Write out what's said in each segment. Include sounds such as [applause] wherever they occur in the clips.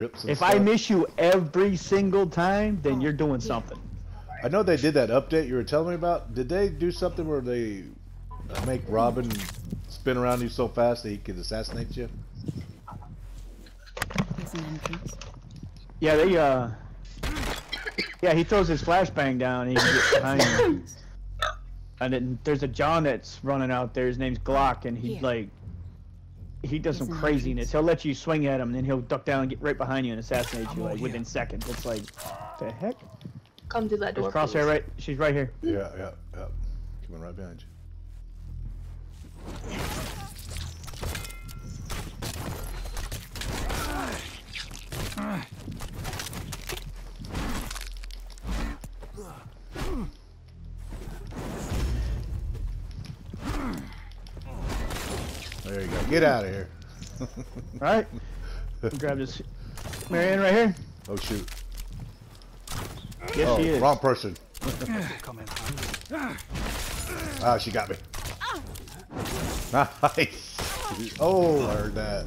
Rips and If I miss you every single time, then you're doing something. I know they did that update you were telling me about. Did they do something where they uh, make Robin spin around you so fast that he could assassinate you? There's an entrance. Yeah, they uh. Yeah, he throws his flashbang down and he can get behind you. [laughs] And then there's a John that's running out there. His name's Glock, and he Here. like. He does some craziness. entrance. He'll let you swing at him, and then he'll duck down and get right behind you and assassinate I'm you like within seconds. It's like, the heck? Come to that There's door. Crosshair please. right. She's right here. Yeah, yeah, yeah. Coming right behind you. There you go. Get out of here. [laughs] All right. [laughs] Grab this. Marianne right here. Oh shoot. Yes, oh, she is. wrong person. This [laughs] will come in. Ah, she got me. Nice. Oh, I heard that.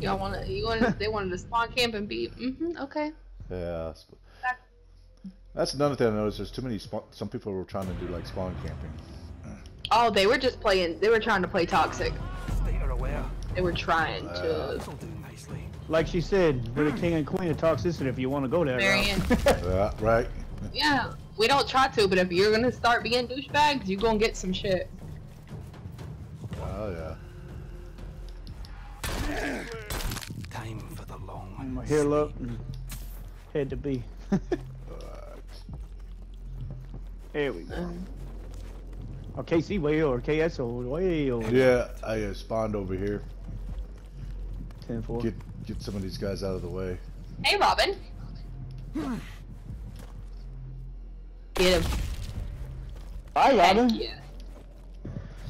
Y'all want to? You want? They wanted to spawn camp and be. Mm-hmm. Okay. Yeah. That's another thing I noticed. There's too many. Spawn, some people were trying to do like spawn camping. Oh, they were just playing. They were trying to play toxic. They are aware. They were trying to. This'll do nicely. Like she said, we're the king and queen of toxicity. If you want to go that Marianne. route. Yeah, right. Yeah, we don't try to, but if you're gonna start being douchebags, you're gonna get some shit. Oh yeah. Time for the long I'm gonna heal up and head to B. [laughs] there we go. Um, Oh, KC way over. KSO way over. Yeah, I uh, spawned over here. 10 4. Get get some of these guys out of the way. hey, Robin. Get him. Bye, Robin. Heck yeah.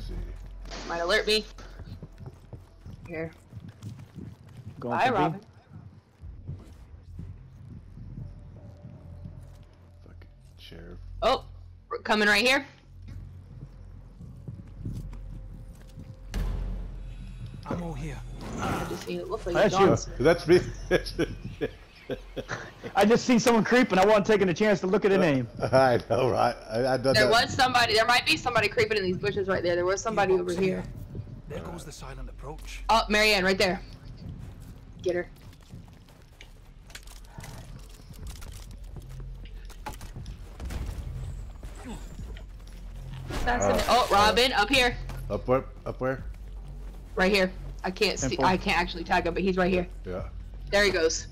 See. Might alert me. Here. Going Bye, for B. Robin. Fucking sheriff. Oh, we're coming right here. I'm here. I just seen it look like That's you. That's me. I just seen someone creeping. I wasn't taking a chance to look at the uh, name. [laughs] I know, right? I, I done There that. was somebody. There might be somebody creeping in these bushes right there. There was somebody over here. There goes the silent approach. Oh, Marianne, right there. Get her. Assassinate. Uh, oh, Robin, up here, Up where? Up where? right here. I can't see. I can't actually tag him, but he's right here. Yeah. There he goes.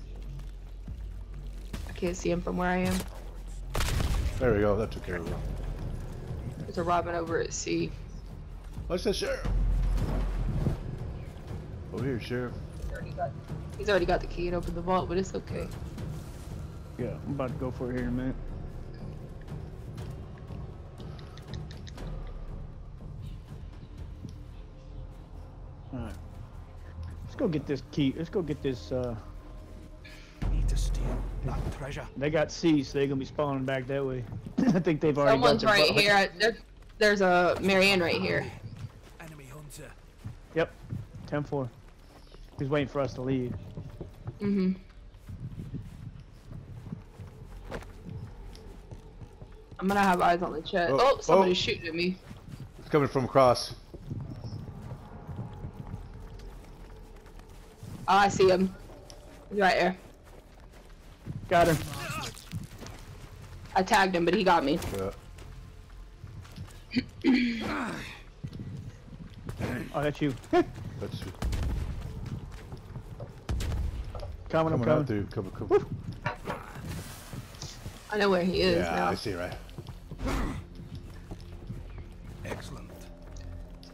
I can't see him from where I am. There we go. That took care of it. There's a Robin over at C. What's the sheriff? Over here, sheriff. He's already got, he's already got the key and opened the vault, but it's okay. Yeah, I'm about to go for it here in a minute. Let's go get this key. Let's go get this, uh... Need to steal that treasure. They got C, so they're gonna be spawning back that way. [laughs] I think they've already Someone's got their right butt- here. There, there's a Marianne right here. Enemy hunter. Yep. 10-4. He's waiting for us to leave. Mm-hmm. I'm gonna have eyes on the chest. Oh, Oh, somebody's oh. shooting at me. It's coming from across. Oh, I see him. He's right there. Got him. I tagged him, but he got me. Yeah. [clears throat] Oh, [laughs] that's you. That's coming, I'm coming coming. out through. Coming, coming. I know where he is Yeah, now. I see right. Excellent.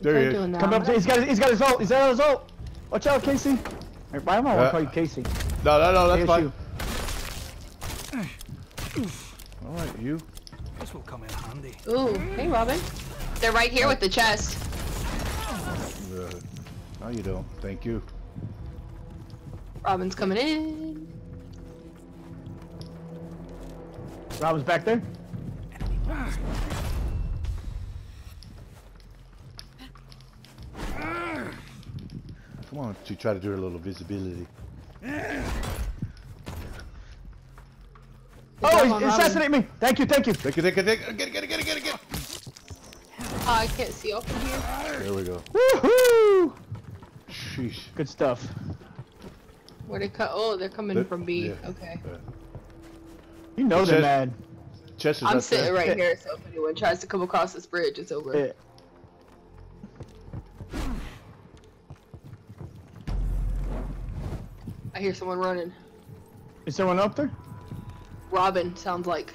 There What he is. doing Come I'm up, he's got, his- he's got his ult. He's got his ult. Watch out, Casey. Or, I don't want to Uh, call you Casey. No, no, no, that's ASU. fine. All right, you. This will come in handy. Ooh, hey Robin. They're right here with the chest. Uh, no, you don't. Thank you. Robin's coming in. Robin's back there. Come on, she try to do her little visibility. Oh, Come he on, Robin. assassinate me! Thank you, thank you. Take it, take it, take it. Get it, get it, get it, get it, get it. Oh, I can't see up in here. There we go. Woohoo! Sheesh. Good stuff. Where they cut? Oh, they're coming They- from B. yeah. Okay. You know It they're says- mad. Chest is I'm sitting there. right here, so if anyone tries to come across this bridge, it's over. Yeah. I hear someone running. Is someone up there? Robin sounds like.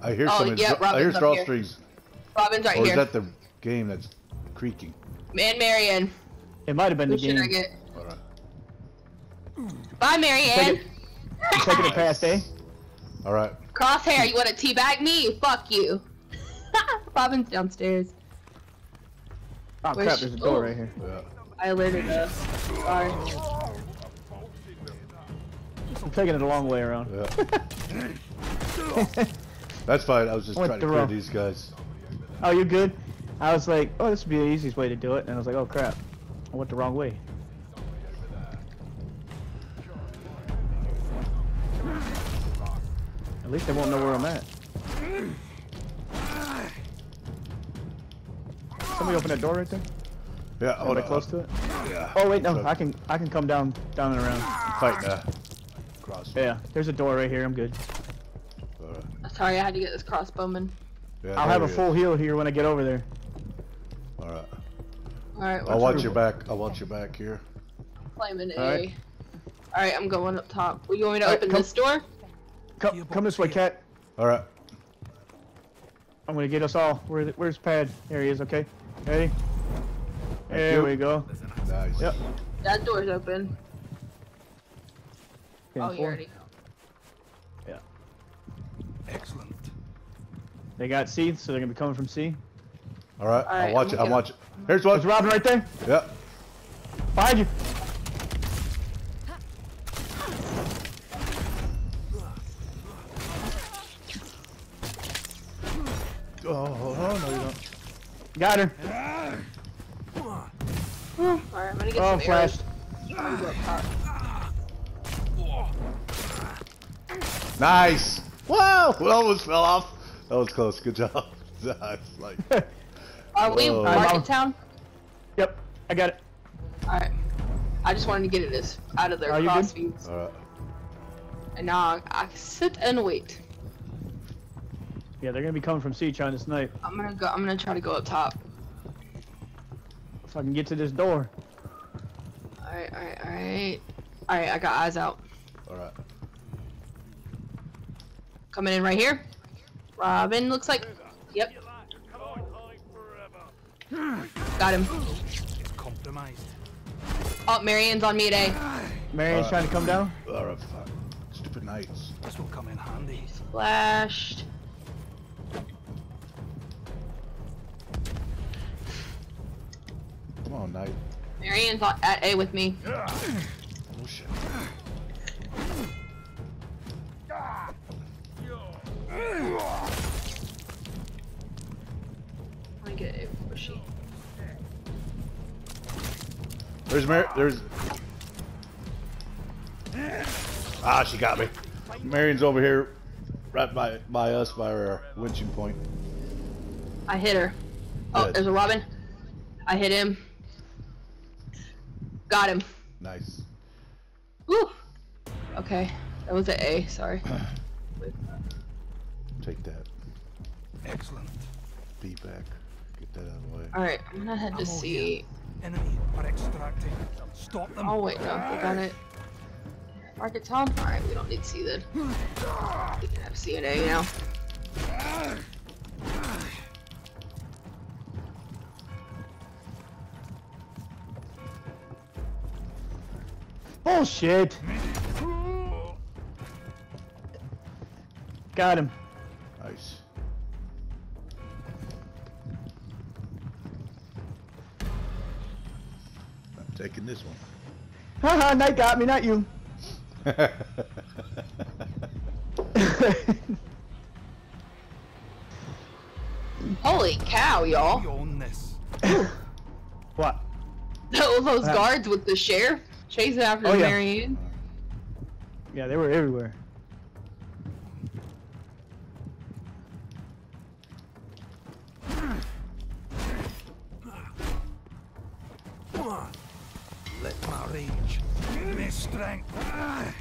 I hear Oh, some. yeah, I hear Robin's up here. drawstrings. Robin's right Or is that the game that's creaking? Man, Marianne. It might have been Who the should I game. get? Alright. Bye, Marianne. Take You taking it past, eh? Alright. Crosshair, you want to teabag me? Fuck you. [laughs] Robin's downstairs. Oh Where's crap, there's a door oh. right here. Yeah. I alerted us. Sorry. I'm taking it a long way around. Yeah. [laughs] That's fine. I was just What trying to clear row? these guys. Oh, you good? I was like, oh, this would be the easiest way to do it, and I was like, oh crap, I went the wrong way. At least they won't know where I'm at. Somebody open that door right there. Yeah. Oh, on. close to it. Yeah. Oh wait, no, So- I can I can come down down and around. Fight now. Cross. Yeah, there's a door right here. I'm good. Alright. Sorry, I had to get this crossbowman. Yeah, I'll have a he is. full heal here when I get over there. Alright. Alright, I'll watch watch your back. I'll watch your back here. Flaming A. Alright. Alright, I'm going up top. Well, you want me to Alright, open come- this door? Come, come this way, cat. Alright. I'm gonna get us all. Where, where's Pad? There he is. Okay. Ready? Thank There you. we go. Nice. Yep. That door's open. Ten, oh, you four. already. Excellent. They got C, so they're gonna be coming from C. Alright. I'll watch I'm it. I'll watch it. Here's one. There's Robin right there. Yep. Behind you. Oh, hold on. No, you don't. Got her. Alright, I'm gonna get Oh, some flashed. Nice. Wow! [laughs] We almost fell off. That was close. Good job. [laughs] Nice. Like. [laughs] Are we Whoa. Market Town? Yep, I got it. Alright. I just wanted to get it as out of their Are you good? cross views. Alright. And now I, I sit and wait. Yeah, they're gonna be coming from C trying to snipe. I'm gonna go. I'm gonna try to go up top. If I can get to this door. Alright, alright, alright. Alright, I got eyes out. Alright. Coming in right here. Robin looks like. Yep. Got him. It's compromised. Oh, Marianne's on me today. Marion's Alright. trying to come down. Alright. Stupid knights. This will come in handy. Flashed. Come on, knight. Marianne's on, at A with me. Oh shit. I get. There's Mar. There's. Ah, she got me. Marion's over here, right by by us by our winching point. I hit her. Oh, Good. there's a Robin. I hit him. Got him. Nice. Woo. Okay, that was an A. Sorry. [clears throat] Take that. Excellent. Be back. Get that out of the way. All right, I'm gonna head to Ammo C. Enemy are extracting. Stop them. Oh wait, no, we got it. Market Tom. All right, we don't need C then. We can have C and A now. Oh, Bullshit. Got him. Nice. I'm taking this one. Haha, Knight got me, not you. [laughs] Holy cow, y'all! We own this. what? Those uh-huh. guards with the sheriff chasing after Oh, yeah. Yeah, they were everywhere. Let my rage give me strength. Got it.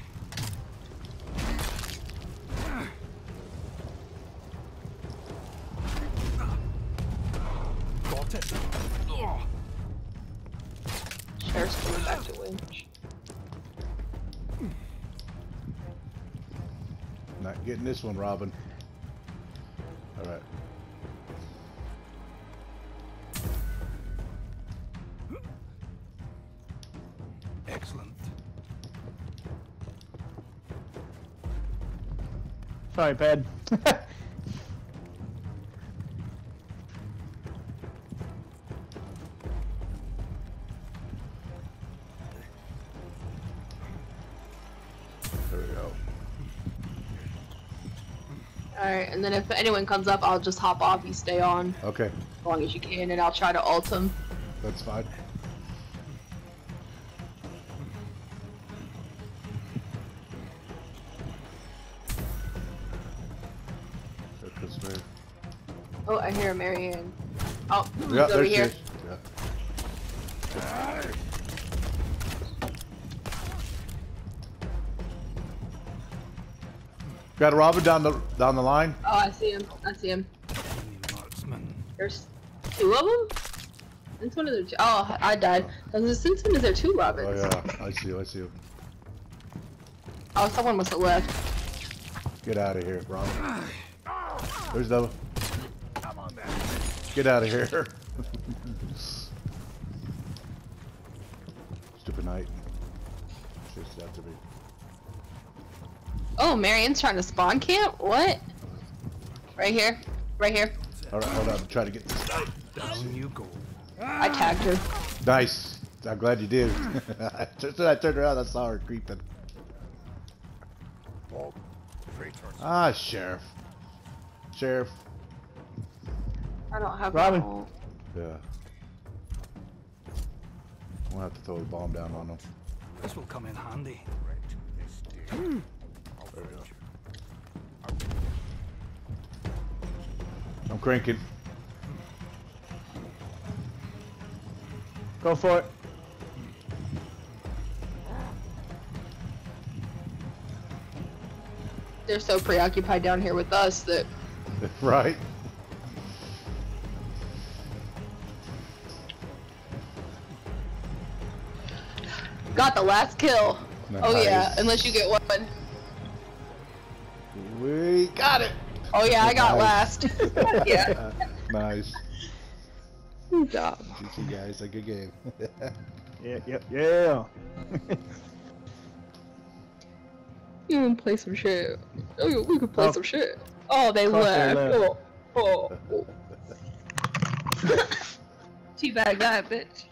Sheriff's coming back to winch. Not getting this one, Robin. All right. Sorry, Pad. There we go. Alright, and then if anyone comes up, I'll just hop off. You stay on Okay, as long as you can, and I'll try to ult him. that's fine. Oh, I hear Marianne. Oh, he's Yeah, over here. is. Yeah. Got a Robin down the down the line. Oh, I see him. I see him. There's two of them? Since one of the two. Oh, I died. Since when is there two Robins? Oh yeah, I see you. I see you. Oh, someone must have left. Get out of here, Robin. There's the. Get out of here. Stupid knight. Just have to be. Oh, Marion's trying to spawn camp? What? Right here. Right here. All right, hold on. I'm trying to get this. Down you go. I tagged her. Nice. I'm glad you did. [laughs] Just when I turned around, I saw her creeping. Ah, sheriff. Sheriff. I don't have Robin. my ult. Yeah. We'll have to throw the bomb down on him. This will come in handy. There we go. I'm cranking. Go for it. They're so preoccupied down here with us that [laughs] right? Got the last kill. Oh yeah, unless you get one. We got it. Oh yeah, I got Nice. last. [laughs] yeah. [laughs] nice. Good job. GG guys, a good game. [laughs] Yeah, yep, yeah. You can play some shit. Oh, we could play Oh. some shit. Oh, they Fuck, they left. left. Oh, oh. oh. Teabag that bitch.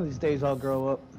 One of these days I'll grow up.